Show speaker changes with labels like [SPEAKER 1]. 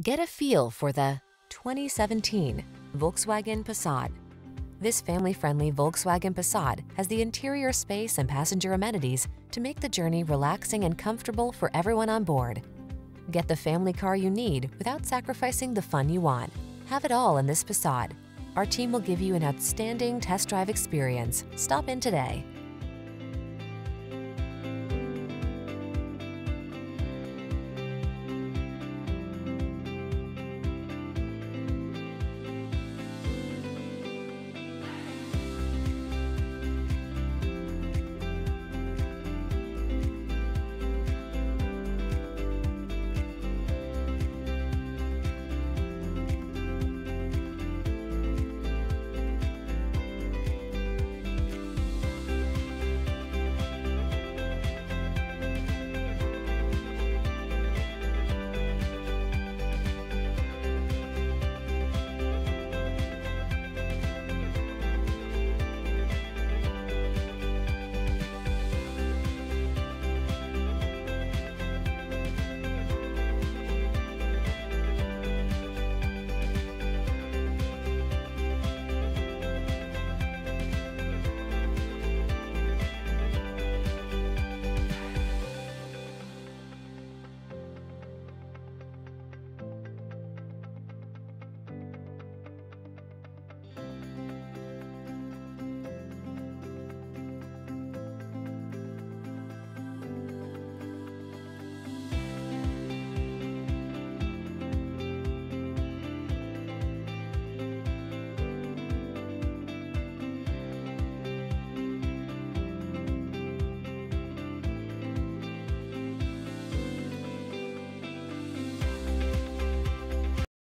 [SPEAKER 1] Get a feel for the 2017 Volkswagen Passat. This family-friendly Volkswagen Passat has the interior space and passenger amenities to make the journey relaxing and comfortable for everyone on board. Get the family car you need without sacrificing the fun you want. Have it all in this Passat. Our team will give you an outstanding test drive experience. Stop in today.